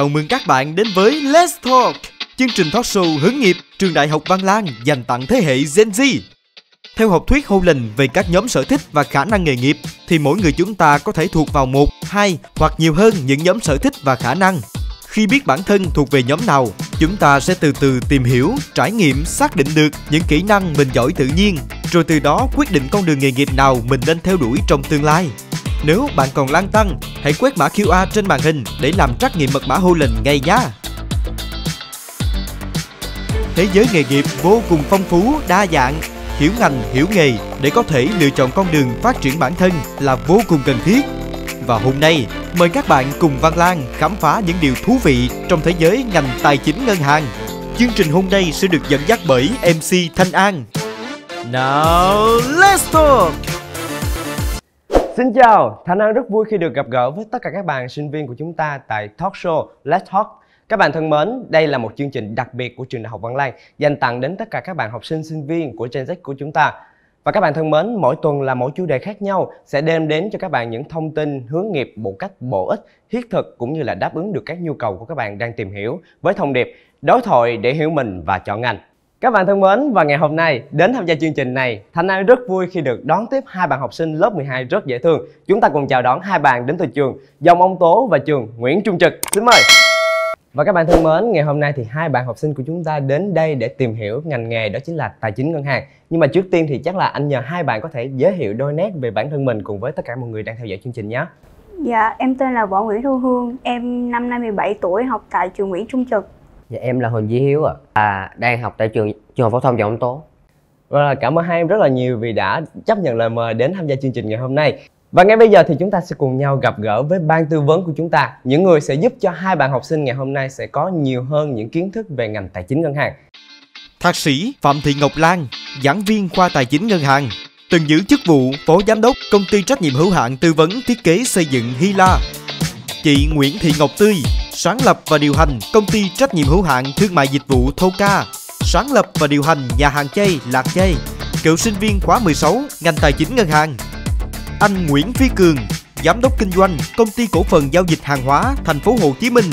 chào mừng các bạn đến với Let's Talk, chương trình talk show hướng nghiệp trường Đại học Văn Lang dành tặng thế hệ Gen Z. Theo học thuyết Holland về các nhóm sở thích và khả năng nghề nghiệp, thì mỗi người chúng ta có thể thuộc vào một, hai hoặc nhiều hơn những nhóm sở thích và khả năng. Khi biết bản thân thuộc về nhóm nào, chúng ta sẽ từ từ tìm hiểu, trải nghiệm, xác định được những kỹ năng mình giỏi tự nhiên, rồi từ đó quyết định con đường nghề nghiệp nào mình nên theo đuổi trong tương lai. Nếu bạn còn lăn tăng, hãy quét mã QR trên màn hình để làm trắc nghiệm mật mã Holland ngay nhé. Thế giới nghề nghiệp vô cùng phong phú, đa dạng, hiểu ngành, hiểu nghề để có thể lựa chọn con đường phát triển bản thân là vô cùng cần thiết. Và hôm nay, mời các bạn cùng Văn Lan khám phá những điều thú vị trong thế giới ngành tài chính ngân hàng. Chương trình hôm nay sẽ được dẫn dắt bởi MC Thanh An. Now let's talk! Xin chào, Thành An rất vui khi được gặp gỡ với tất cả các bạn sinh viên của chúng ta tại Talk Show Let's Talk. Các bạn thân mến, đây là một chương trình đặc biệt của trường Đại học Văn Lang dành tặng đến tất cả các bạn học sinh sinh viên của Gen Z của chúng ta. Và các bạn thân mến, mỗi tuần là mỗi chủ đề khác nhau sẽ đem đến cho các bạn những thông tin hướng nghiệp một cách bổ ích, thiết thực cũng như là đáp ứng được các nhu cầu của các bạn đang tìm hiểu với thông điệp đối thoại để hiểu mình và chọn ngành. Các bạn thân mến, và ngày hôm nay đến tham gia chương trình này, Thanh An rất vui khi được đón tiếp hai bạn học sinh lớp 12 rất dễ thương. Chúng ta cùng chào đón hai bạn đến từ trường Dòng Ông Tố và trường Nguyễn Trung Trực. Xin mời. Và các bạn thân mến, ngày hôm nay thì hai bạn học sinh của chúng ta đến đây để tìm hiểu ngành nghề đó chính là tài chính ngân hàng. Nhưng mà trước tiên thì chắc là anh nhờ hai bạn có thể giới thiệu đôi nét về bản thân mình cùng với tất cả mọi người đang theo dõi chương trình nhé. Dạ, em tên là Võ Nguyễn Thu Hương, em năm nay 17 tuổi, học tại trường Nguyễn Trung Trực. Dạ em là Huỳnh Duy Hiếu ạ. À. đang học tại trường trường học phổ thông Dòng Tố. Và cảm ơn hai em rất là nhiều vì đã chấp nhận lời mời đến tham gia chương trình ngày hôm nay. Và ngay bây giờ thì chúng ta sẽ cùng nhau gặp gỡ với ban tư vấn của chúng ta, những người sẽ giúp cho hai bạn học sinh ngày hôm nay sẽ có nhiều hơn những kiến thức về ngành tài chính ngân hàng. Thạc sĩ Phạm Thị Ngọc Lan, giảng viên khoa tài chính ngân hàng, từng giữ chức vụ phó giám đốc công ty trách nhiệm hữu hạn tư vấn thiết kế xây dựng Hy La. Chị Nguyễn Thị Ngọc Tươi, sáng lập và điều hành công ty trách nhiệm hữu hạn thương mại dịch vụ Thoca, sáng lập và điều hành nhà hàng chay Lạc Chay, cựu sinh viên khóa 16 ngành tài chính ngân hàng. Anh Nguyễn Phi Cường, giám đốc kinh doanh công ty cổ phần giao dịch hàng hóa thành phố Hồ Chí Minh,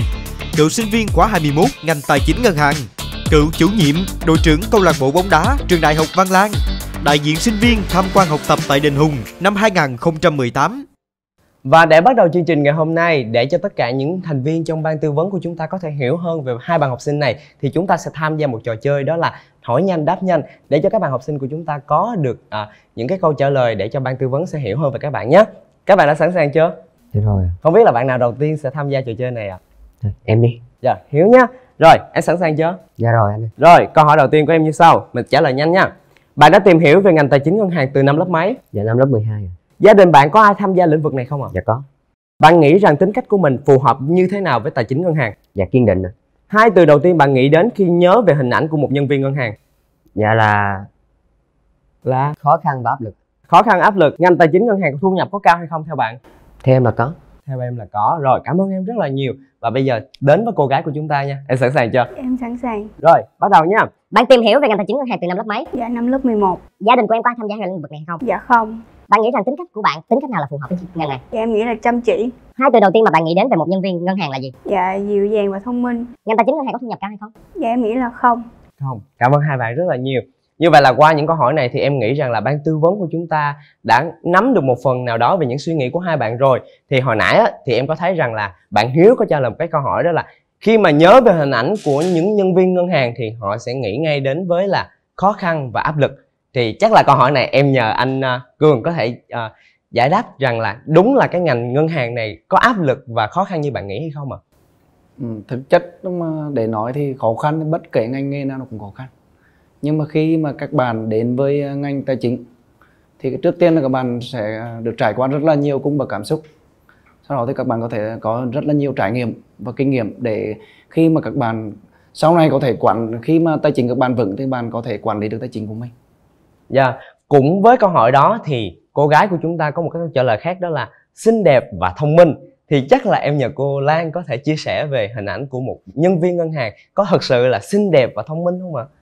cựu sinh viên khóa 21 ngành tài chính ngân hàng, cựu chủ nhiệm đội trưởng câu lạc bộ bóng đá trường Đại học Văn Lang, đại diện sinh viên tham quan học tập tại Đền Hùng năm 2018. Và để bắt đầu chương trình ngày hôm nay, để cho tất cả những thành viên trong ban tư vấn của chúng ta có thể hiểu hơn về hai bạn học sinh này, thì chúng ta sẽ tham gia một trò chơi đó là hỏi nhanh đáp nhanh để cho các bạn học sinh của chúng ta có được à, những cái câu trả lời để cho ban tư vấn sẽ hiểu hơn về các bạn nhé. Các bạn đã sẵn sàng chưa? Dạ rồi. Không biết là bạn nào đầu tiên sẽ tham gia trò chơi này ạ? À? Em đi. Dạ, Hiếu nhá. Rồi, em sẵn sàng chưa? Dạ rồi anh. Rồi, câu hỏi đầu tiên của em như sau, mình trả lời nhanh nha. Bạn đã tìm hiểu về ngành tài chính ngân hàng từ năm lớp mấy? Dạ năm lớp 12. Gia đình bạn có ai tham gia lĩnh vực này không ạ? Dạ có. Bạn nghĩ rằng tính cách của mình phù hợp như thế nào với tài chính ngân hàng? Dạ kiên định. Hai từ đầu tiên bạn nghĩ đến khi nhớ về hình ảnh của một nhân viên ngân hàng? Dạ là là khó khăn và áp lực. Khó khăn áp lực. Ngành tài chính ngân hàng thu nhập có cao hay không theo bạn? Theo em là có. Theo em là có. Rồi, cảm ơn em rất là nhiều. Và bây giờ đến với cô gái của chúng ta nha. Em sẵn sàng chưa? Em sẵn sàng. Rồi, bắt đầu nha. Bạn tìm hiểu về ngành tài chính ngân hàng từ năm lớp mấy? Dạ năm lớp 11. Gia đình của em có tham gia vào lĩnh vực này hay không? Dạ không. Bạn nghĩ rằng tính cách của bạn, tính cách nào là phù hợp với ngành này? Dạ em nghĩ là chăm chỉ. Hai từ đầu tiên mà bạn nghĩ đến về một nhân viên ngân hàng là gì? Dạ dịu dàng và thông minh. Ngành tài chính ngân hàng có thu nhập cao hay không? Dạ em nghĩ là không. Không. Cảm ơn hai bạn rất là nhiều. Như vậy là qua những câu hỏi này thì em nghĩ rằng là ban tư vấn của chúng ta đã nắm được một phần nào đó về những suy nghĩ của hai bạn rồi. Thì hồi nãy á, thì em có thấy rằng là bạn Hiếu có trả lời một cái câu hỏi đó là khi mà nhớ về hình ảnh của những nhân viên ngân hàng thì họ sẽ nghĩ ngay đến với là khó khăn và áp lực. Thì chắc là câu hỏi này em nhờ anh à, Cường có thể uh, giải đáp rằng là đúng là cái ngành ngân hàng này có áp lực và khó khăn như bạn nghĩ hay không ạ? À? Ừ, thực chất mà để nói thì khó khăn bất kể ngành nghề nào nó cũng khó khăn nhưng mà khi mà các bạn đến với à, ngành tài chính thì trước tiên là các bạn sẽ được trải qua rất là nhiều cung bậc cảm xúc sau đó thì các bạn có thể có rất là nhiều trải nghiệm và kinh nghiệm để khi mà các bạn sau này có thể quản khi mà tài chính các bạn vững thì bạn có thể quản lý được tài chính của mình. Dạ, yeah. cũng với câu hỏi đó thì cô gái của chúng ta có một cái trả lời khác đó là xinh đẹp và thông minh thì chắc là em nhờ cô Lan có thể chia sẻ về hình ảnh của một nhân viên ngân hàng có thật sự là xinh đẹp và thông minh không ạ? À,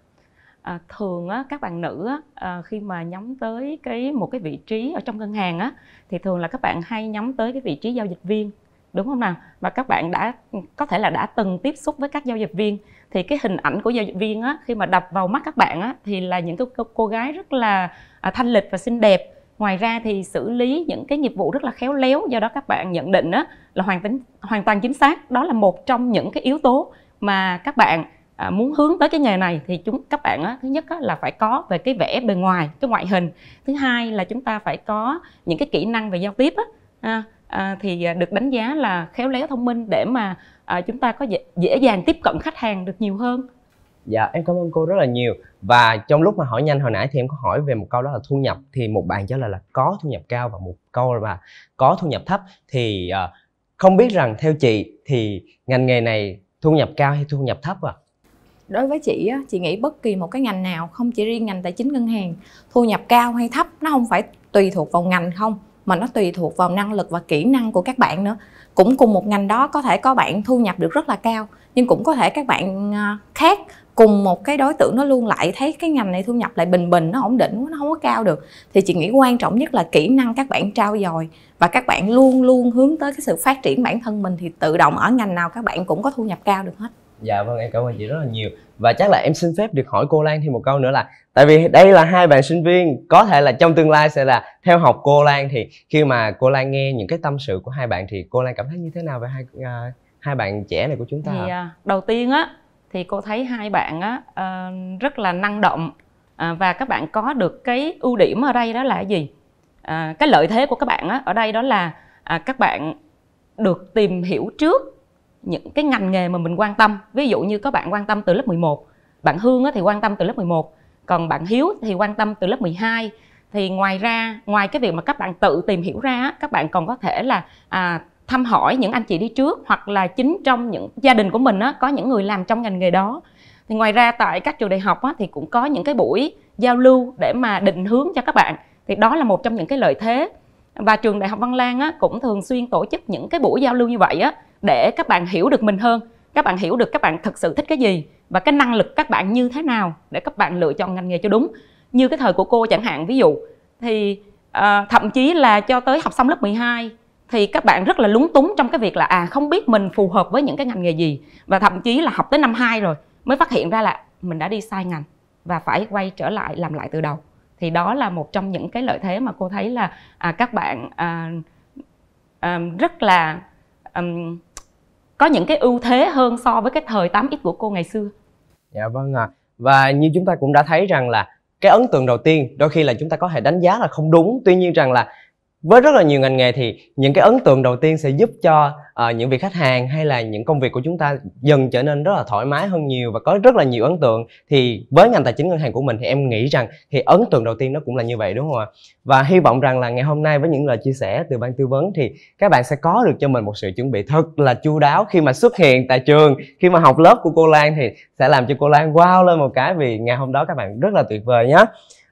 À, thường á, các bạn nữ á, à, khi mà nhắm tới cái một cái vị trí ở trong ngân hàng á, thì thường là các bạn hay nhắm tới cái vị trí giao dịch viên đúng không nào? Và các bạn đã có thể là đã từng tiếp xúc với các giao dịch viên thì cái hình ảnh của giao dịch viên á khi mà đập vào mắt các bạn á thì là những cái cô, cô gái rất là à, thanh lịch và xinh đẹp. Ngoài ra thì xử lý những cái nghiệp vụ rất là khéo léo do đó các bạn nhận định á là hoàn tính hoàn toàn chính xác. Đó là một trong những cái yếu tố mà các bạn à, muốn hướng tới cái nghề này thì chúng các bạn á, thứ nhất á, là phải có về cái vẻ bề ngoài cái ngoại hình. Thứ hai là chúng ta phải có những cái kỹ năng về giao tiếp á. À, à, thì à, được đánh giá là khéo léo thông minh để mà à, chúng ta có dễ, dễ dàng tiếp cận khách hàng được nhiều hơn. Dạ em cảm ơn cô rất là nhiều. Và trong lúc mà hỏi nhanh hồi nãy thì em có hỏi về một câu đó là thu nhập. Thì một bạn trả lời là có thu nhập cao và một câu là có thu nhập thấp. Thì à, không biết rằng theo chị thì ngành nghề này thu nhập cao hay thu nhập thấp à? Đối với chị á, chị nghĩ bất kỳ một cái ngành nào không chỉ riêng ngành tài chính ngân hàng thu nhập cao hay thấp nó không phải tùy thuộc vào ngành không mà nó tùy thuộc vào năng lực và kỹ năng của các bạn nữa. Cũng cùng một ngành đó có thể có bạn thu nhập được rất là cao nhưng cũng có thể các bạn à, khác cùng một cái đối tượng nó luôn lại thấy cái ngành này thu nhập lại bình bình nó ổn định nó không có cao được. Thì chị nghĩ quan trọng nhất là kỹ năng các bạn trao dồi và các bạn luôn luôn hướng tới cái sự phát triển bản thân mình thì tự động ở ngành nào các bạn cũng có thu nhập cao được hết dạ vâng em cảm ơn chị rất là nhiều. Và chắc là em xin phép được hỏi cô Lan thêm một câu nữa là tại vì đây là hai bạn sinh viên có thể là trong tương lai sẽ là theo học cô Lan thì khi mà cô Lan nghe những cái tâm sự của hai bạn thì cô Lan cảm thấy như thế nào về hai uh, hai bạn trẻ này của chúng ta thì uh, đầu tiên á thì cô thấy hai bạn á uh, rất là năng động uh, và các bạn có được cái ưu điểm ở đây đó là cái gì? Uh, cái lợi thế của các bạn á ở đây đó là uh, các bạn được tìm hiểu trước những cái ngành nghề mà mình quan tâm. Ví dụ như có bạn quan tâm từ lớp 11 bạn Hương á, thì quan tâm từ lớp 11 còn bạn Hiếu thì quan tâm từ lớp 12 thì ngoài ra ngoài cái việc mà các bạn tự tìm hiểu ra các bạn còn có thể là à, thăm hỏi những anh chị đi trước hoặc là chính trong những gia đình của mình á, có những người làm trong ngành nghề đó. Thì ngoài ra tại các trường đại học á, thì cũng có những cái buổi giao lưu để mà định hướng cho các bạn. Thì đó là một trong những cái lợi thế. Và trường đại học văn lang á, cũng thường xuyên tổ chức những cái buổi giao lưu như vậy á, để các bạn hiểu được mình hơn các bạn hiểu được các bạn thực sự thích cái gì và cái năng lực các bạn như thế nào để các bạn lựa chọn ngành nghề cho đúng. Như cái thời của cô chẳng hạn ví dụ thì uh, thậm chí là cho tới học xong lớp 12 thì các bạn rất là lúng túng trong cái việc là à không biết mình phù hợp với những cái ngành nghề gì. Và thậm chí là học tới năm 2 rồi mới phát hiện ra là mình đã đi sai ngành và phải quay trở lại làm lại từ đầu. Thì đó là một trong những cái lợi thế mà cô thấy là à, các bạn à, à, rất là um, có những cái ưu thế hơn so với cái thời 8x của cô ngày xưa. Dạ vâng ạ. À. Và như chúng ta cũng đã thấy rằng là cái ấn tượng đầu tiên đôi khi là chúng ta có thể đánh giá là không đúng tuy nhiên rằng là với rất là nhiều ngành nghề thì những cái ấn tượng đầu tiên sẽ giúp cho uh, những vị khách hàng hay là những công việc của chúng ta dần trở nên rất là thoải mái hơn nhiều và có rất là nhiều ấn tượng. Thì với ngành tài chính ngân hàng của mình thì em nghĩ rằng thì ấn tượng đầu tiên nó cũng là như vậy đúng không ạ? Và hy vọng rằng là ngày hôm nay với những lời chia sẻ từ ban tư vấn thì các bạn sẽ có được cho mình một sự chuẩn bị thật là chu đáo khi mà xuất hiện tại trường khi mà học lớp của cô Lan thì sẽ làm cho cô Lan wow lên một cái vì ngày hôm đó các bạn rất là tuyệt vời nhé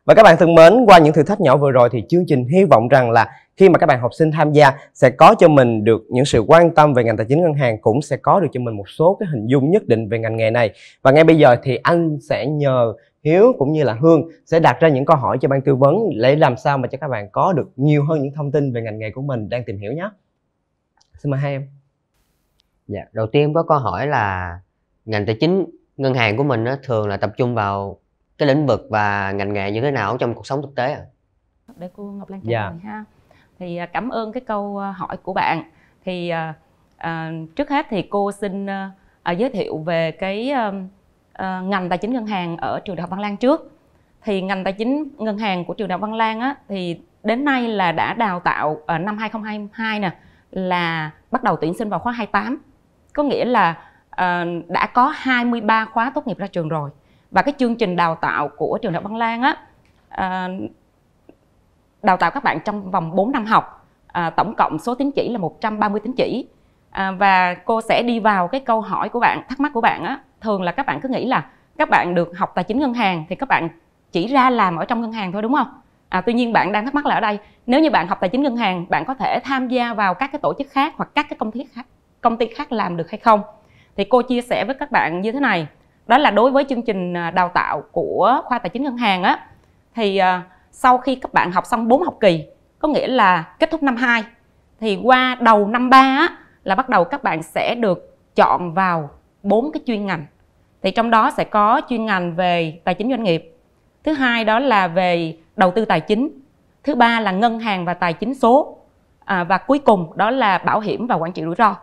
và các bạn thân mến, qua những thử thách nhỏ vừa rồi thì chương trình hy vọng rằng là khi mà các bạn học sinh tham gia sẽ có cho mình được những sự quan tâm về ngành tài chính ngân hàng cũng sẽ có được cho mình một số cái hình dung nhất định về ngành nghề này. Và ngay bây giờ thì anh sẽ nhờ Hiếu cũng như là Hương sẽ đặt ra những câu hỏi cho ban tư vấn để làm sao mà cho các bạn có được nhiều hơn những thông tin về ngành nghề của mình đang tìm hiểu nhé. Xin mời hai em. Dạ, đầu tiên có câu hỏi là ngành tài chính ngân hàng của mình thường là tập trung vào cái lĩnh vực và ngành nghề như thế nào trong cuộc sống thực tế à? Để cô Ngọc Lan trả dạ. lời ha. Thì à, cảm ơn cái câu à, hỏi của bạn. Thì à, à, trước hết thì cô xin à, à giới thiệu về cái à, ngành tài chính ngân hàng ở trường đại học Văn Lang trước. Thì ngành tài chính ngân hàng của trường đại học Văn Lang á thì đến nay là đã đào tạo ở năm 2022 nè là bắt đầu tuyển sinh vào khóa 28. Có nghĩa là à, đã có 23 khóa tốt nghiệp ra trường rồi và cái chương trình đào tạo của trường đại học Văn Lang á à, đào tạo các bạn trong vòng 4 năm học. À, tổng cộng số tín chỉ là 130 tín chỉ. À, và cô sẽ đi vào cái câu hỏi của bạn thắc mắc của bạn á thường là các bạn cứ nghĩ là các bạn được học tài chính ngân hàng thì các bạn chỉ ra làm ở trong ngân hàng thôi đúng không? À, tuy nhiên bạn đang thắc mắc là ở đây nếu như bạn học tài chính ngân hàng bạn có thể tham gia vào các cái tổ chức khác hoặc các cái công ty khác công ty khác làm được hay không? Thì cô chia sẻ với các bạn như thế này. Đó là đối với chương trình à, đào tạo của khoa tài chính ngân hàng á. Thì à, sau khi các bạn học xong 4 học kỳ có nghĩa là kết thúc năm 2 thì qua đầu năm 3 á, là bắt đầu các bạn sẽ được chọn vào bốn cái chuyên ngành. Thì trong đó sẽ có chuyên ngành về tài chính doanh nghiệp thứ hai đó là về đầu tư tài chính thứ ba là ngân hàng và tài chính số à, và cuối cùng đó là bảo hiểm và quản trị rủi ro.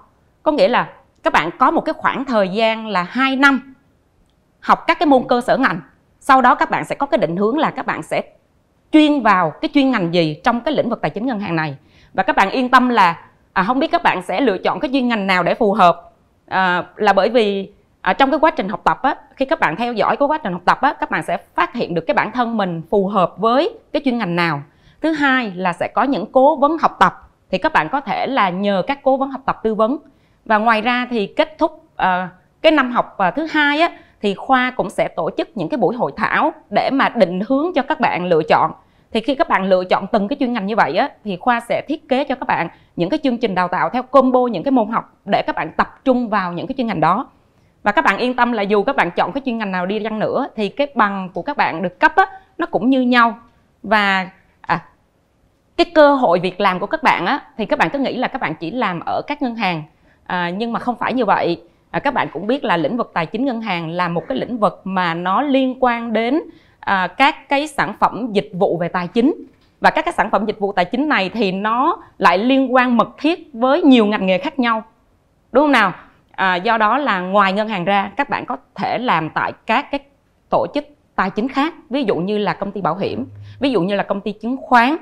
Có nghĩa là các bạn có một cái khoảng thời gian là 2 năm học các cái môn cơ sở ngành sau đó các bạn sẽ có cái định hướng là các bạn sẽ chuyên vào cái chuyên ngành gì trong cái lĩnh vực tài chính ngân hàng này. Và các bạn yên tâm là à, không biết các bạn sẽ lựa chọn cái chuyên ngành nào để phù hợp. À, là bởi vì à, trong cái quá trình học tập á, khi các bạn theo dõi cái quá trình học tập á, các bạn sẽ phát hiện được cái bản thân mình phù hợp với cái chuyên ngành nào. Thứ hai là sẽ có những cố vấn học tập thì các bạn có thể là nhờ các cố vấn học tập tư vấn. Và ngoài ra thì kết thúc à, cái năm học à, thứ hai á thì khoa cũng sẽ tổ chức những cái buổi hội thảo để mà định hướng cho các bạn lựa chọn thì khi các bạn lựa chọn từng cái chuyên ngành như vậy á thì khoa sẽ thiết kế cho các bạn những cái chương trình đào tạo theo combo những cái môn học để các bạn tập trung vào những cái chuyên ngành đó và các bạn yên tâm là dù các bạn chọn cái chuyên ngành nào đi chăng nữa thì cái bằng của các bạn được cấp á nó cũng như nhau và à, cái cơ hội việc làm của các bạn á thì các bạn cứ nghĩ là các bạn chỉ làm ở các ngân hàng à, nhưng mà không phải như vậy à, các bạn cũng biết là lĩnh vực tài chính ngân hàng là một cái lĩnh vực mà nó liên quan đến à, các cái sản phẩm dịch vụ về tài chính. Và các cái sản phẩm dịch vụ tài chính này thì nó lại liên quan mật thiết với nhiều ngành nghề khác nhau. Đúng không nào? À, do đó là ngoài ngân hàng ra các bạn có thể làm tại các cái tổ chức tài chính khác. Ví dụ như là công ty bảo hiểm ví dụ như là công ty chứng khoán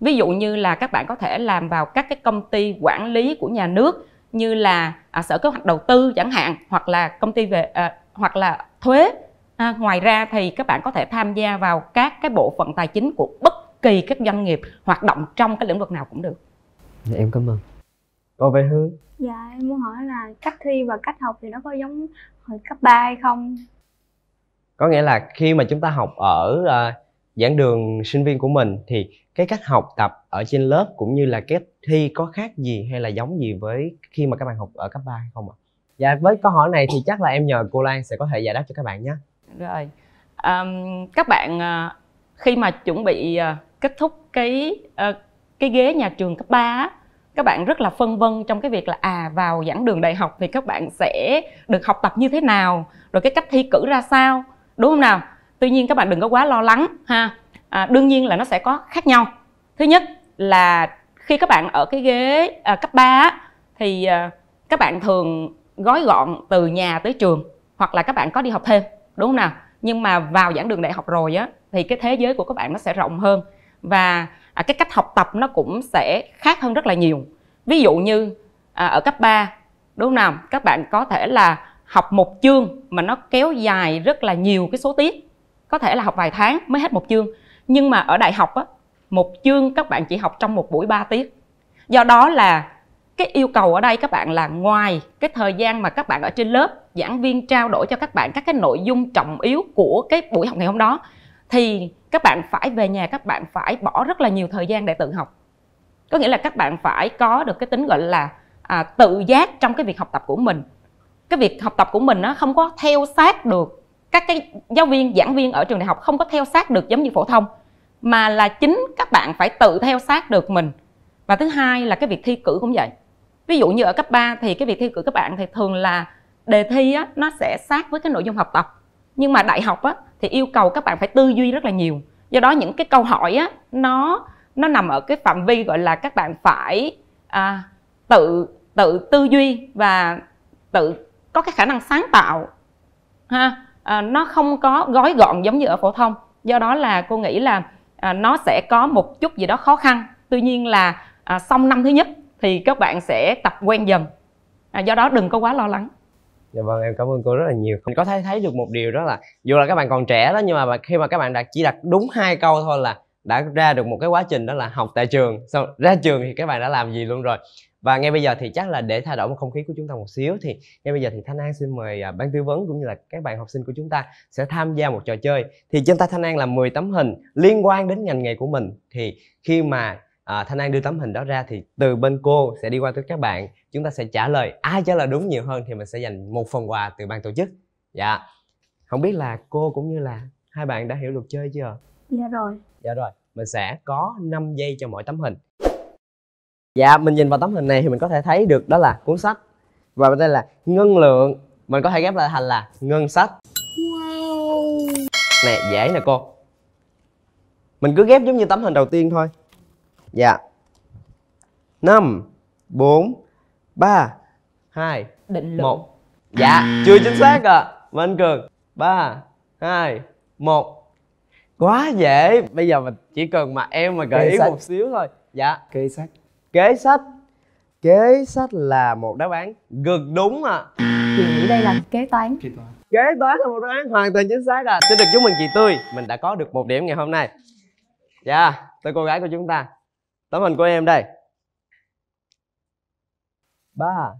ví dụ như là các bạn có thể làm vào các cái công ty quản lý của nhà nước như là à, sở kế hoạch đầu tư chẳng hạn hoặc là công ty về à, hoặc là thuế. À, ngoài ra thì các bạn có thể tham gia vào các cái bộ phận tài chính của bất kỳ các doanh nghiệp hoạt động trong cái lĩnh vực nào cũng được. Dạ, em cảm ơn. Còn về hương. Dạ em muốn hỏi là cách thi và cách học thì nó có giống hồi cấp 3 hay không? Có nghĩa là khi mà chúng ta học ở uh, giảng đường sinh viên của mình thì cái cách học tập ở trên lớp cũng như là cái thi có khác gì hay là giống gì với khi mà các bạn học ở cấp 3 hay không ạ? Dạ với câu hỏi này thì chắc là em nhờ cô Lan sẽ có thể giải đáp cho các bạn nhé. Rồi, um, các bạn ờ, khi mà chuẩn bị ờ, kết thúc cái uh, cái ghế nhà trường cấp 3 các bạn rất là phân vân trong cái việc là à vào giảng đường đại học thì các bạn sẽ được học tập như thế nào, rồi cái cách thi cử ra sao, đúng không nào? Tuy nhiên các bạn đừng có quá lo lắng ha. À, đương nhiên là nó sẽ có khác nhau. Thứ nhất là khi các bạn ở cái ghế à, cấp 3 thì à, các bạn thường gói gọn từ nhà tới trường hoặc là các bạn có đi học thêm đúng không nào? Nhưng mà vào giảng đường đại học rồi á thì cái thế giới của các bạn nó sẽ rộng hơn và à, cái cách học tập nó cũng sẽ khác hơn rất là nhiều. Ví dụ như à, ở cấp 3 đúng không nào? Các bạn có thể là học một chương mà nó kéo dài rất là nhiều cái số tiết. Có thể là học vài tháng mới hết một chương nhưng mà ở đại học á một chương các bạn chỉ học trong một buổi 3 tiết. Do đó là cái yêu cầu ở đây các bạn là ngoài cái thời gian mà các bạn ở trên lớp giảng viên trao đổi cho các bạn các cái nội dung trọng yếu của cái buổi học ngày hôm đó thì các bạn phải về nhà các bạn phải bỏ rất là nhiều thời gian để tự học. Có nghĩa là các bạn phải có được cái tính gọi là à, tự giác trong cái việc học tập của mình. Cái việc học tập của mình nó không có theo sát được các cái giáo viên giảng viên ở trường đại học không có theo sát được giống như phổ thông mà là chính các bạn phải tự theo sát được mình. Và thứ hai là cái việc thi cử cũng vậy. Ví dụ như ở cấp 3 thì cái việc thi cử các bạn thì thường là đề thi á, nó sẽ sát với cái nội dung học tập. Nhưng mà đại học á, thì yêu cầu các bạn phải tư duy rất là nhiều. Do đó những cái câu hỏi á, nó nó nằm ở cái phạm vi gọi là các bạn phải à, tự tự tư duy và tự có cái khả năng sáng tạo ha à, nó không có gói gọn giống như ở phổ thông. Do đó là cô nghĩ là à, nó sẽ có một chút gì đó khó khăn. Tuy nhiên là à, xong năm thứ nhất thì các bạn sẽ tập quen dần. À, do đó đừng có quá lo lắng. Dạ vâng em cảm ơn cô rất là nhiều. Mình có thể thấy được một điều đó là dù là các bạn còn trẻ đó nhưng mà khi mà các bạn đặt chỉ đặt đúng hai câu thôi là đã ra được một cái quá trình đó là học tại trường. Xong ra trường thì các bạn đã làm gì luôn rồi? Và ngay bây giờ thì chắc là để thay đổi một không khí của chúng ta một xíu thì ngay bây giờ thì Thanh An xin mời à, ban tư vấn cũng như là các bạn học sinh của chúng ta sẽ tham gia một trò chơi. Thì trên tay Thanh An là 10 tấm hình liên quan đến ngành nghề của mình. Thì khi mà à, Thanh An đưa tấm hình đó ra thì từ bên cô sẽ đi qua tới các bạn. Chúng ta sẽ trả lời ai trả lời đúng nhiều hơn thì mình sẽ dành một phần quà từ ban tổ chức. Dạ. Không biết là cô cũng như là hai bạn đã hiểu luật chơi chưa? Dạ rồi. Dạ rồi mình sẽ có 5 giây cho mỗi tấm hình. Dạ mình nhìn vào tấm hình này thì mình có thể thấy được đó là cuốn sách. Và bên đây là ngân lượng. Mình có thể ghép lại thành là ngân sách. Wow. Nè dễ nè cô. Mình cứ ghép giống như tấm hình đầu tiên thôi. Dạ. Năm bốn ba hai định lượng. một. Dạ chưa chính xác à minh cường. Ba hai một quá dễ. Bây giờ mình chỉ cần mà em mà gợi Kế ý sách. một xíu thôi. Dạ. Kế sách. kế sách. Kế sách là một đáp án gần đúng à chị nghĩ đây là kế toán. Kế toán. kế toán là một đáp án hoàn toàn chính xác à xin được chúc mừng chị tươi. Mình đã có được một điểm ngày hôm nay. Dạ tới cô gái của chúng ta. Tấm hình của em đây. Ba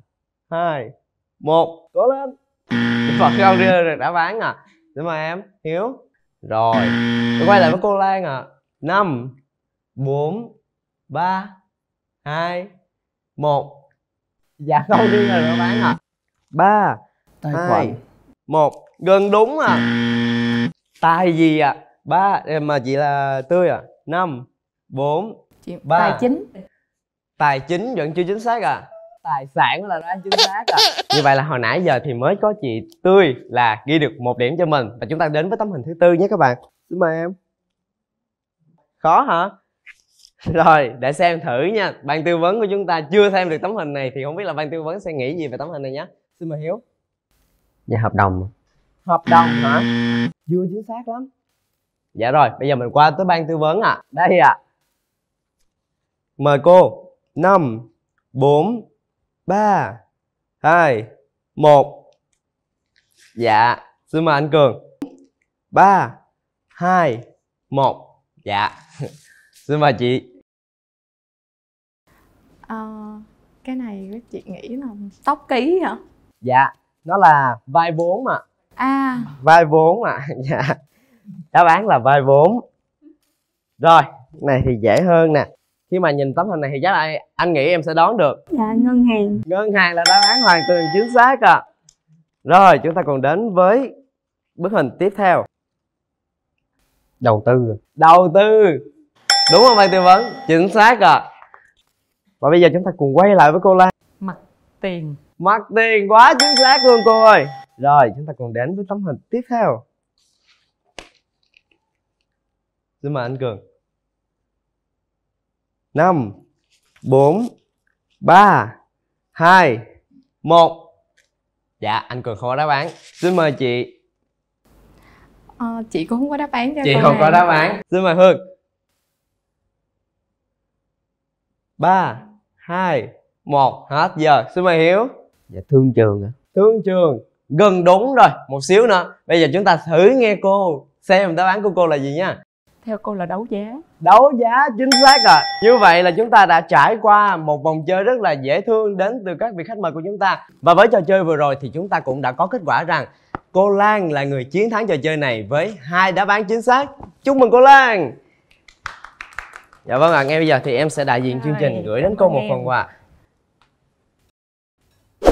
hai một cố lên. Phật không đưa được đáp án à. Xin mời em. Hiếu rồi tôi quay lại với cô lan à năm bốn ba hai một. Dạ không đưa ra được đáp án à ba. Tài hai khoản. một. Gần đúng à tài gì à ba mà chị là tươi à năm bốn chị Ba. tài chính. Tài chính vẫn chưa chính xác à tài sản là án chính xác à như vậy là hồi nãy giờ thì mới có chị tươi là ghi được một điểm cho mình. Và chúng ta đến với tấm hình thứ tư nhé các bạn. Xin mời em. Khó hả? Rồi để xem thử nha. Ban tư vấn của chúng ta chưa xem được tấm hình này thì không biết là ban tư vấn sẽ nghĩ gì về tấm hình này nhé. Xin mời hiếu. Dạ hợp đồng. Hợp đồng hả? Chưa chính xác lắm. Dạ rồi bây giờ mình qua tới ban tư vấn à đây à mời cô. Năm bốn ba hai một. Dạ. Xin mời anh cường. Ba hai một. Dạ. Xin mời chị. Ờ, cái này chị nghĩ là tóc ký hả? Dạ. Nó là vai vốn mà à. Vai vốn à dạ. Đáp án là vai vốn. Rồi này thì dễ hơn nè khi mà nhìn tấm hình này thì chắc là anh nghĩ em sẽ đoán được. Dạ ngân hàng. Ngân hàng là đáp án hoàn toàn chính xác à rồi chúng ta còn đến với bức hình tiếp theo. Đầu tư. Đầu tư. Đúng không bạn tư vấn? Chính xác à và bây giờ chúng ta cùng quay lại với cô Lan. Mặt tiền. Mặt tiền quá chính xác luôn cô ơi. Rồi chúng ta cùng đến với tấm hình tiếp theo. Xin mời anh cường năm bốn ba hai một. Dạ anh cường không có đáp án. Xin mời chị. Ờ, chị cũng không có đáp án cho chị không này. có đáp án. Xin mời hương. Ba hai một. Hết giờ. Xin mời hiếu. Dạ thương trường à thương trường. Gần đúng rồi. Một xíu nữa. Bây giờ chúng ta thử nghe cô xem đáp án của cô là gì nha theo cô là đấu giá. Đấu giá chính xác rồi. Như vậy là chúng ta đã trải qua một vòng chơi rất là dễ thương đến từ các vị khách mời của chúng ta. Và với trò chơi vừa rồi thì chúng ta cũng đã có kết quả rằng cô Lan là người chiến thắng trò chơi này với hai đáp án chính xác. Chúc mừng cô Lan! Dạ vâng ạ ngay bây giờ thì em sẽ đại diện chương trình gửi đến cô một phần quà.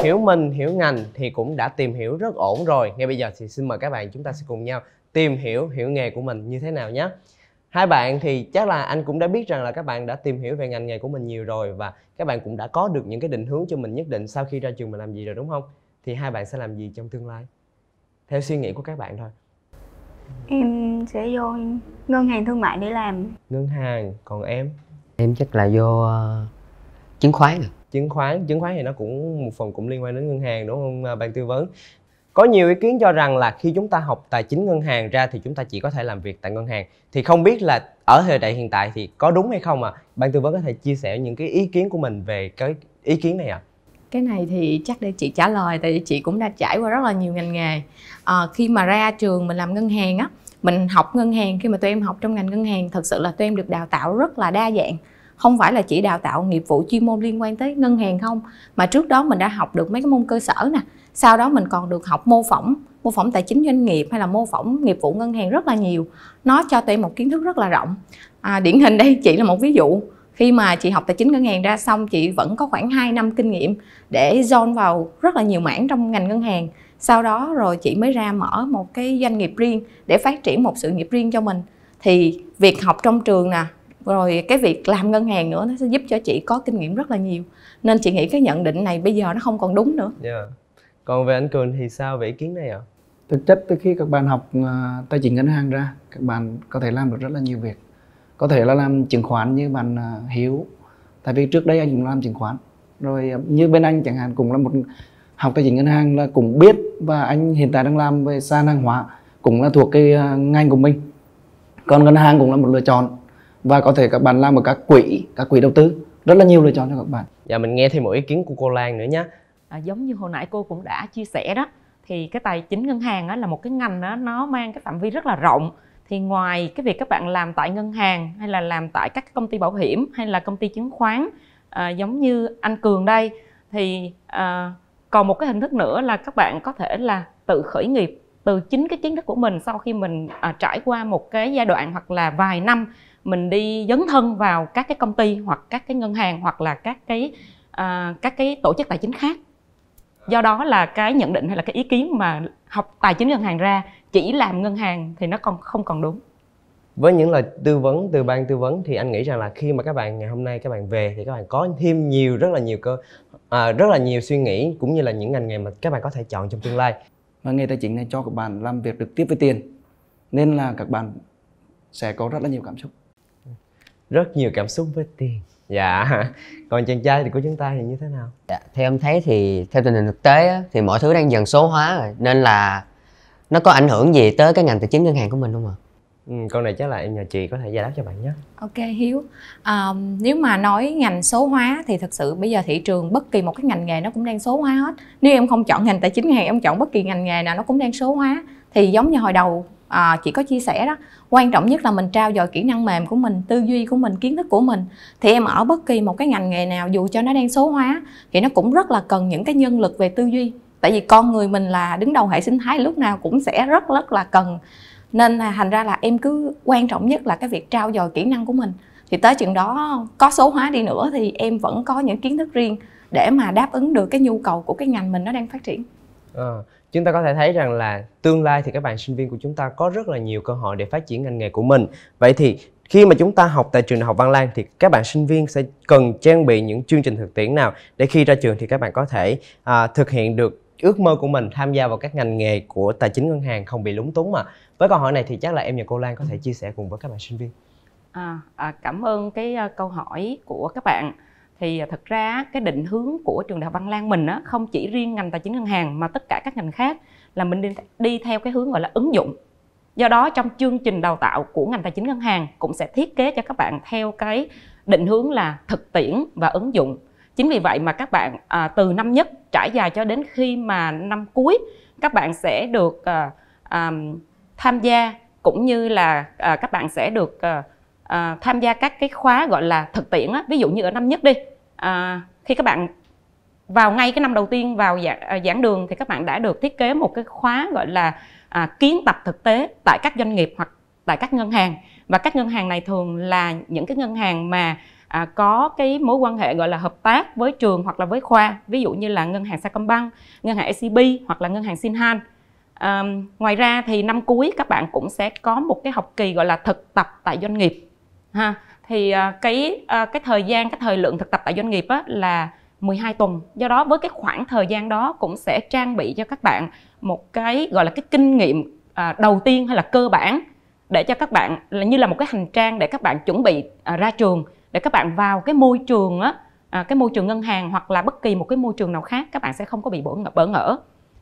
Hiểu mình hiểu ngành thì cũng đã tìm hiểu rất ổn rồi. Ngay bây giờ thì xin mời các bạn chúng ta sẽ cùng nhau tìm hiểu hiểu nghề của mình như thế nào nhé hai bạn thì chắc là anh cũng đã biết rằng là các bạn đã tìm hiểu về ngành nghề của mình nhiều rồi và các bạn cũng đã có được những cái định hướng cho mình nhất định sau khi ra trường mình làm gì rồi đúng không? Thì hai bạn sẽ làm gì trong tương lai? Theo suy nghĩ của các bạn thôi. Em sẽ vô ngân hàng thương mại để làm. Ngân hàng còn em? Em chắc là vô ờ, chứng khoán. À chứng khoán chứng khoán thì nó cũng một phần cũng liên quan đến ngân hàng đúng không à, ban tư vấn có nhiều ý kiến cho rằng là khi chúng ta học tài chính ngân hàng ra thì chúng ta chỉ có thể làm việc tại ngân hàng. Thì không biết là ở thời đại hiện tại thì có đúng hay không à ban tư vấn có thể chia sẻ những cái ý kiến của mình về cái ý kiến này ạ. À? cái này thì chắc để chị trả lời tại vì chị cũng đã trải qua rất là nhiều ngành nghề. À, khi mà ra trường mình làm ngân hàng á mình học ngân hàng khi mà tụi em học trong ngành ngân hàng thật sự là tụi em được đào tạo rất là đa dạng không phải là chỉ đào tạo nghiệp vụ chuyên môn liên quan tới ngân hàng không mà trước đó mình đã học được mấy cái môn cơ sở nè. Sau đó mình còn được học mô phỏng mô phỏng tài chính doanh nghiệp hay là mô phỏng nghiệp vụ ngân hàng rất là nhiều. Nó cho tụi em một kiến thức rất là rộng. À, điển hình đây chỉ là một ví dụ. Khi mà chị học tài chính ngân hàng ra xong chị vẫn có khoảng 2 năm kinh nghiệm để zone vào rất là nhiều mảng trong ngành ngân hàng. Sau đó rồi chị mới ra mở một cái doanh nghiệp riêng để phát triển một sự nghiệp riêng cho mình. Thì việc học trong trường nè rồi cái việc làm ngân hàng nữa nó sẽ giúp cho chị có kinh nghiệm rất là nhiều. Nên chị nghĩ cái nhận định này bây giờ nó không còn đúng nữa. Yeah. còn về anh cường thì sao? Về ý kiến này ạ? Thực chất từ khi các bạn học uh, tài chính ngân hàng ra các bạn có thể làm được rất là nhiều việc. Có thể là làm chứng khoán như bạn uh, hiếu. Tại vì trước đây anh cũng làm chứng khoán. Rồi uh, như bên anh chẳng hạn cũng là một học tài chính ngân hàng là cũng biết và anh hiện tại đang làm về sàn hàng hóa cũng là thuộc cái uh, ngành của mình. Còn ngân hàng cũng là một lựa chọn và có thể các bạn làm ở các quỹ các quỹ đầu tư. Rất là nhiều lựa chọn cho các bạn. Dạ mình nghe thêm một ý kiến của cô Lan nữa nhé à, giống như hồi nãy cô cũng đã chia sẻ đó thì cái tài chính ngân hàng á, là một cái ngành đó, nó mang cái phạm vi rất là rộng. Thì ngoài cái việc các bạn làm tại ngân hàng hay là làm tại các công ty bảo hiểm hay là công ty chứng khoán à, giống như anh cường đây thì à, còn một cái hình thức nữa là các bạn có thể là tự khởi nghiệp từ chính cái kiến thức của mình sau khi mình à, trải qua một cái giai đoạn hoặc là vài năm mình đi dấn thân vào các cái công ty hoặc các cái ngân hàng hoặc là các cái à, các cái tổ chức tài chính khác. Do đó là cái nhận định hay là cái ý kiến mà học tài chính ngân hàng ra chỉ làm ngân hàng thì nó còn không còn đúng. Với những lời tư vấn từ ban tư vấn thì anh nghĩ rằng là khi mà các bạn ngày hôm nay các bạn về thì các bạn có thêm nhiều rất là nhiều cơ à, rất là nhiều suy nghĩ cũng như là những ngành nghề mà các bạn có thể chọn trong tương lai. Và nghề tài chính này cho các bạn làm việc trực tiếp với tiền nên là các bạn sẽ có rất là nhiều cảm xúc rất nhiều cảm xúc với tiền dạ. Còn chàng trai thì của chúng ta thì như thế nào? Dạ, theo em thấy thì theo tình hình thực tế á, thì mọi thứ đang dần số hóa rồi. Nên là nó có ảnh hưởng gì tới cái ngành tài chính ngân hàng của mình không ạ? Ừ, câu này chắc là em nhờ chị có thể giải đáp cho bạn nhé. Ok hiếu. À, nếu mà nói ngành số hóa thì thật sự bây giờ thị trường bất kỳ một cái ngành nghề nó cũng đang số hóa hết. Nếu em không chọn ngành tài chính ngân hàng em chọn bất kỳ ngành nghề nào nó cũng đang số hóa thì giống như hồi đầu à, chị có chia sẻ đó quan trọng nhất là mình trao dồi kỹ năng mềm của mình tư duy của mình kiến thức của mình. Thì em ở bất kỳ một cái ngành nghề nào dù cho nó đang số hóa thì nó cũng rất là cần những cái nhân lực về tư duy. Tại vì con người mình là đứng đầu hệ sinh thái lúc nào cũng sẽ rất rất là cần. Nên là thành ra là em cứ quan trọng nhất là cái việc trao dồi kỹ năng của mình. Thì tới chừng đó có số hóa đi nữa thì em vẫn có những kiến thức riêng để mà đáp ứng được cái nhu cầu của cái ngành mình nó đang phát triển. À, chúng ta có thể thấy rằng là tương lai thì các bạn sinh viên của chúng ta có rất là nhiều cơ hội để phát triển ngành nghề của mình. Vậy thì khi mà chúng ta học tại trường đại học Văn Lang thì các bạn sinh viên sẽ cần trang bị những chương trình thực tiễn nào? Để khi ra trường thì các bạn có thể à, thực hiện được ước mơ của mình tham gia vào các ngành nghề của tài chính ngân hàng không bị lúng túng mà. Với câu hỏi này thì chắc là em và cô Lan có thể chia sẻ cùng với các bạn sinh viên. À, à, cảm ơn cái uh, câu hỏi của các bạn thì à, thật ra cái định hướng của trường đại học Văn Lang mình á, không chỉ riêng ngành tài chính ngân hàng mà tất cả các ngành khác là mình đi, đi theo cái hướng gọi là ứng dụng. Do đó trong chương trình đào tạo của ngành tài chính ngân hàng cũng sẽ thiết kế cho các bạn theo cái định hướng là thực tiễn và ứng dụng. Chính vì vậy mà các bạn à, từ năm nhất trải dài cho đến khi mà năm cuối các bạn sẽ được à, à, tham gia cũng như là à, các bạn sẽ được à, à, tham gia các cái khóa gọi là thực tiễn á. ví dụ như ở năm nhất đi à, khi các bạn vào ngay cái năm đầu tiên vào giảng, à, giảng đường thì các bạn đã được thiết kế một cái khóa gọi là à, kiến tập thực tế tại các doanh nghiệp hoặc tại các ngân hàng. Và các ngân hàng này thường là những cái ngân hàng mà à, có cái mối quan hệ gọi là hợp tác với trường hoặc là với khoa. Ví dụ như là ngân hàng Sacombank, ngân hàng SCB hoặc là ngân hàng Sinhan. À, ngoài ra thì năm cuối các bạn cũng sẽ có một cái học kỳ gọi là thực tập tại doanh nghiệp ha. Thì à, cái à, cái thời gian cái thời lượng thực tập tại doanh nghiệp á, là 12 tuần. Do đó với cái khoảng thời gian đó cũng sẽ trang bị cho các bạn một cái gọi là cái kinh nghiệm à, đầu tiên hay là cơ bản để cho các bạn là như là một cái hành trang để các bạn chuẩn bị ra trường để các bạn vào cái môi trường á cái môi trường ngân hàng hoặc là bất kỳ một cái môi trường nào khác các bạn sẽ không có bị bỡ ngỡ.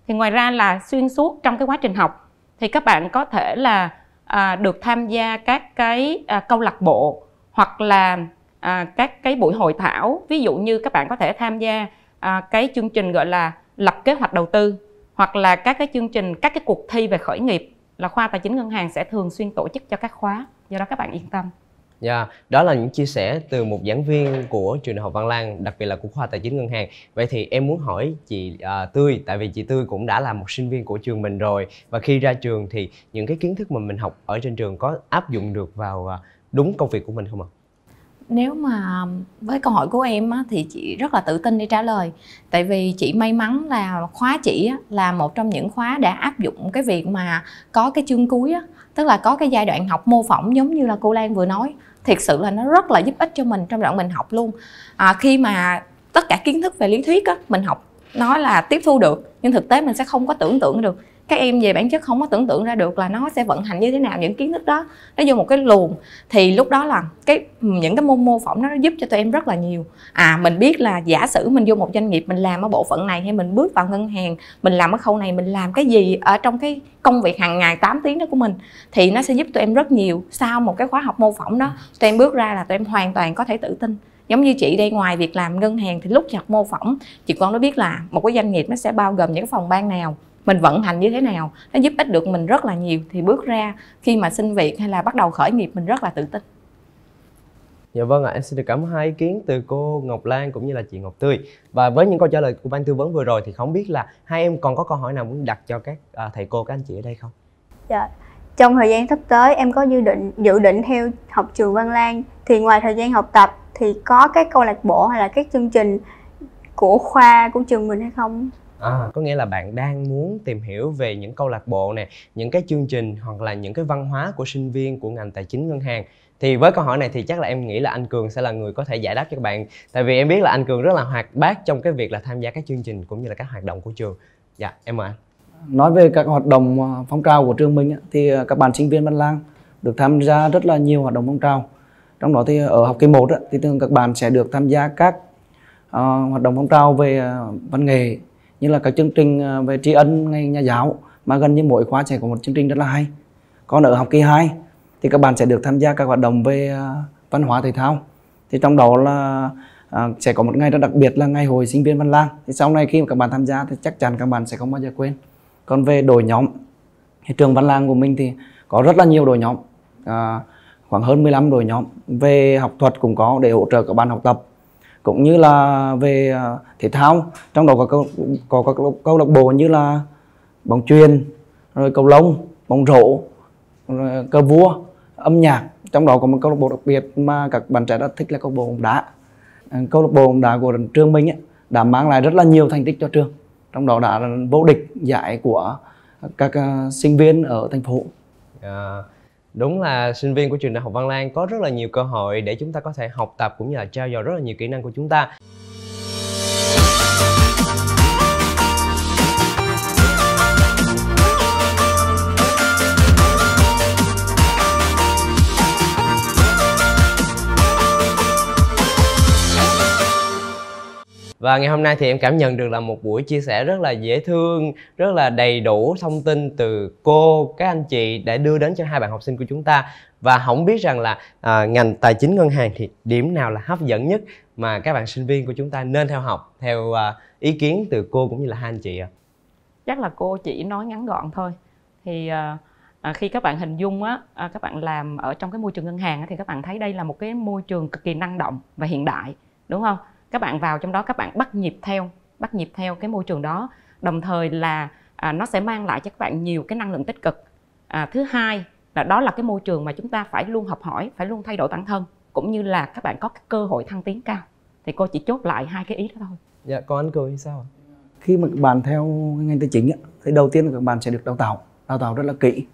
Thì ngoài ra là xuyên suốt trong cái quá trình học thì các bạn có thể là à, được tham gia các cái à, câu lạc bộ hoặc là à, các cái buổi hội thảo. Ví dụ như các bạn có thể tham gia à, cái chương trình gọi là lập kế hoạch đầu tư hoặc là các cái chương trình các cái cuộc thi về khởi nghiệp là khoa tài chính ngân hàng sẽ thường xuyên tổ chức cho các khóa. Do đó các bạn yên tâm. Dạ, yeah, đó là những chia sẻ từ một giảng viên của trường đại học Văn Lang, đặc biệt là của khoa tài chính ngân hàng. Vậy thì em muốn hỏi chị uh, Tươi, tại vì chị Tươi cũng đã là một sinh viên của trường mình rồi và khi ra trường thì những cái kiến thức mà mình học ở trên trường có áp dụng được vào uh, đúng công việc của mình không ạ? nếu mà với câu hỏi của em á, thì chị rất là tự tin để trả lời tại vì chị may mắn là khóa chị á, là một trong những khóa đã áp dụng cái việc mà có cái chương cuối á, tức là có cái giai đoạn học mô phỏng giống như là cô Lan vừa nói thiệt sự là nó rất là giúp ích cho mình trong đoạn mình học luôn. À, khi mà tất cả kiến thức về lý thuyết á mình học nói là tiếp thu được nhưng thực tế mình sẽ không có tưởng tượng được các em về bản chất không có tưởng tượng ra được là nó sẽ vận hành như thế nào, những kiến thức đó nó vô một cái luồng. Thì lúc đó là cái, những cái môn mô phỏng nó giúp cho tụi em rất là nhiều. À mình biết là giả sử mình vô một doanh nghiệp mình làm ở bộ phận này hay mình bước vào ngân hàng, mình làm ở khâu này, mình làm cái gì ở trong cái công việc hàng ngày 8 tiếng đó của mình, thì nó sẽ giúp tụi em rất nhiều. Sau một cái khóa học mô phỏng đó, tụi em bước ra là tụi em hoàn toàn có thể tự tin. Giống như chị đây, ngoài việc làm ngân hàng thì lúc học mô phỏng, chị con nó biết là một cái doanh nghiệp nó sẽ bao gồm những phòng ban nào? Mình vận hành như thế nào nó giúp ích được mình rất là nhiều thì bước ra khi mà xin việc hay là bắt đầu khởi nghiệp mình rất là tự tin Dạ vâng ạ, em xin được cảm ơn hai ý kiến từ cô Ngọc Lan cũng như là chị Ngọc Tươi Và với những câu trả lời của ban tư vấn vừa rồi thì không biết là hai em còn có câu hỏi nào muốn đặt cho các à, thầy cô, các anh chị ở đây không? Dạ. Trong thời gian sắp tới em có dự định dự định theo học trường Văn Lang thì ngoài thời gian học tập thì có các câu lạc bộ hay là các chương trình của khoa của trường mình hay không? À, có nghĩa là bạn đang muốn tìm hiểu về những câu lạc bộ nè, những cái chương trình hoặc là những cái văn hóa của sinh viên của ngành tài chính ngân hàng. Thì với câu hỏi này thì chắc là em nghĩ là anh Cường sẽ là người có thể giải đáp cho các bạn. Tại vì em biết là anh Cường rất là hoạt bát trong cái việc là tham gia các chương trình cũng như là các hoạt động của trường. Dạ, em mời anh. nói về các hoạt động ờ, phong trào của trường mình á, thì ờ, các bạn sinh viên Văn Lang được tham gia rất là nhiều hoạt động phong trào trong đó thì ở học kỳ 1 á, thì thường các bạn sẽ được tham gia các ờ, hoạt động phong trào về văn nghệ như là các chương trình à, về tri ân ngày nhà giáo mà gần như mỗi khóa sẽ có một chương trình rất là hay. Còn ở học kỳ 2 thì các bạn sẽ được tham gia các hoạt động về à, văn hóa thể thao. Thì trong đó là à, sẽ có một ngày rất đặc biệt là ngày hội sinh viên Văn Lang. Thì sau này khi mà các bạn tham gia thì chắc chắn các bạn sẽ không bao giờ quên. Còn về đội nhóm thì trường Văn Lang của mình thì có rất là nhiều đội nhóm à, khoảng hơn 15 đội nhóm. Về học thuật cũng có để hỗ trợ các bạn học tập cũng như là về à, thể thao. Trong đó có câu có các câu, lạc bộ như là bóng chuyền rồi cầu lông bóng rổ rồi cờ vua âm nhạc. Trong đó có một câu lạc bộ đặc biệt mà các bạn trẻ rất thích là câu lạc bộ bóng đá. À, câu lạc bộ bóng đá của trường mình ấy, đã mang lại rất là nhiều thành tích cho trường. Trong đó đã vô địch giải của các à, sinh viên ở thành phố. Yeah đúng là sinh viên của trường đại học Văn Lang có rất là nhiều cơ hội để chúng ta có thể học tập cũng như là trao dồi rất là nhiều kỹ năng của chúng ta. Và ngày hôm nay thì em cảm nhận được là một buổi chia sẻ rất là dễ thương, rất là đầy đủ thông tin từ cô, các anh chị để đưa đến cho hai bạn học sinh của chúng ta. Và không biết rằng là à, ngành tài chính ngân hàng thì điểm nào là hấp dẫn nhất mà các bạn sinh viên của chúng ta nên theo học theo à, ý kiến từ cô cũng như là hai anh chị ạ. chắc là cô chỉ nói ngắn gọn thôi. Thì à, à, khi các bạn hình dung á à, các bạn làm ở trong cái môi trường ngân hàng á, thì các bạn thấy đây là một cái môi trường cực kỳ năng động và hiện đại đúng không? Các bạn vào trong đó các bạn bắt nhịp theo bắt nhịp theo cái môi trường đó. Đồng thời là à, nó sẽ mang lại cho các bạn nhiều cái năng lượng tích cực. À, thứ hai là đó là cái môi trường mà chúng ta phải luôn học hỏi phải luôn thay đổi bản thân cũng như là các bạn có cái cơ hội thăng tiến cao. Thì cô chỉ chốt lại hai cái ý đó thôi. Dạ, còn anh Cường thì sao ạ? khi mà các bạn theo ngành tài chính á, thì đầu tiên là các bạn sẽ được đào tạo. Đào tạo rất là kỹ.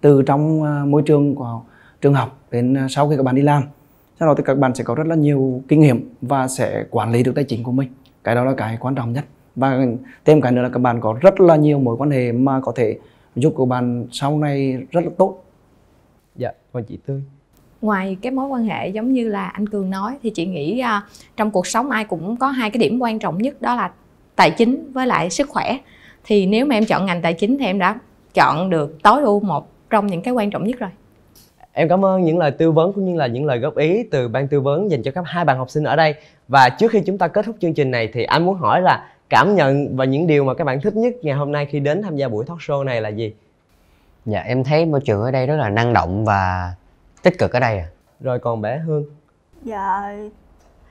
Từ trong à, môi trường của trường học đến à, sau khi các bạn đi làm sau đó thì các bạn sẽ có rất là nhiều kinh nghiệm và sẽ quản lý được tài chính của mình. Cái đó là cái quan trọng nhất. Và thêm cái nữa là các bạn có rất là nhiều mối quan hệ mà có thể giúp các bạn sau này rất là tốt. Dạ, còn chị Tươi. ngoài cái mối quan hệ giống như là anh cường nói thì chị nghĩ à, trong cuộc sống ai cũng có hai cái điểm quan trọng nhất đó là tài chính với lại sức khỏe. Thì nếu mà em chọn ngành tài chính thì em đã chọn được tối ưu một trong những cái quan trọng nhất rồi Em cảm ơn những lời tư vấn cũng như là những lời góp ý từ ban tư vấn dành cho các hai bạn học sinh ở đây. Và trước khi chúng ta kết thúc chương trình này thì anh muốn hỏi là cảm nhận và những điều mà các bạn thích nhất ngày hôm nay khi đến tham gia buổi talk show này là gì? Dạ em thấy môi trường ở đây rất là năng động và tích cực ở đây à. Rồi còn bé Hương. Dạ,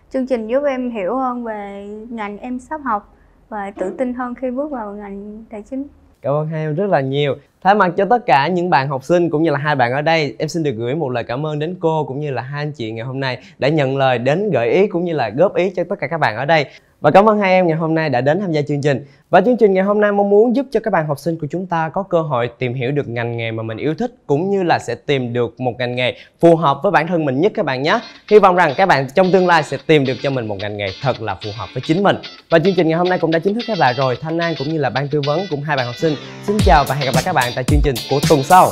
chương trình giúp em hiểu hơn về ngành em sắp học và tự tin hơn khi bước vào ngành tài chính. Cảm ơn hai em rất là nhiều. Thay mặt cho tất cả những bạn học sinh cũng như là hai bạn ở đây, em xin được gửi một lời cảm ơn đến cô cũng như là hai anh chị ngày hôm nay đã nhận lời đến gợi ý cũng như là góp ý cho tất cả các bạn ở đây. Và cảm ơn hai em ngày hôm nay đã đến tham gia chương trình. Và chương trình ngày hôm nay mong muốn giúp cho các bạn học sinh của chúng ta có cơ hội tìm hiểu được ngành nghề mà mình yêu thích cũng như là sẽ tìm được một ngành nghề phù hợp với bản thân mình nhất các bạn nhé. Hy vọng rằng các bạn trong tương lai sẽ tìm được cho mình một ngành nghề thật là phù hợp với chính mình. Và chương trình ngày hôm nay cũng đã chính thức khép lại rồi. Thanh An cũng như là ban tư vấn cùng hai bạn học sinh. Xin chào và hẹn gặp lại các bạn tại chương trình của tuần sau.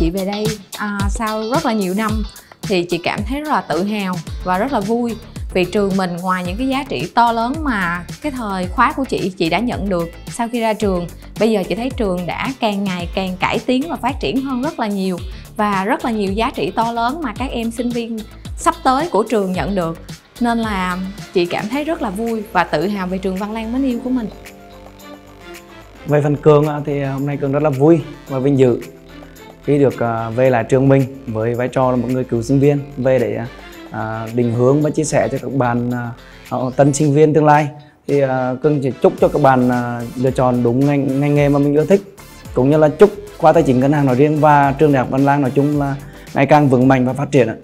chị về đây à, sau rất là nhiều năm thì chị cảm thấy rất là tự hào và rất là vui. Vì trường mình, ngoài những cái giá trị to lớn mà cái thời khóa của chị chị đã nhận được sau khi ra trường, bây giờ chị thấy trường đã càng ngày càng cải tiến và phát triển hơn rất là nhiều và rất là nhiều giá trị to lớn mà các em sinh viên sắp tới của trường nhận được. Nên là chị cảm thấy rất là vui và tự hào về trường Văn Lang mến yêu của mình. Về phần cường thì hôm nay cường rất là vui và vinh dự khi được à, về lại trường mình với vai trò là một người cựu sinh viên, về để à, à, định hướng và chia sẻ cho các bạn tân sinh viên tương lai, thì cưng chỉ chúc cho các bạn lựa chọn đúng ngành ngành nghề mà mình yêu thích, cũng như là chúc khoa tài chính ngân hàng nói riêng và trường đại học văn lang nói chung là ngày càng vững mạnh và phát triển ạ.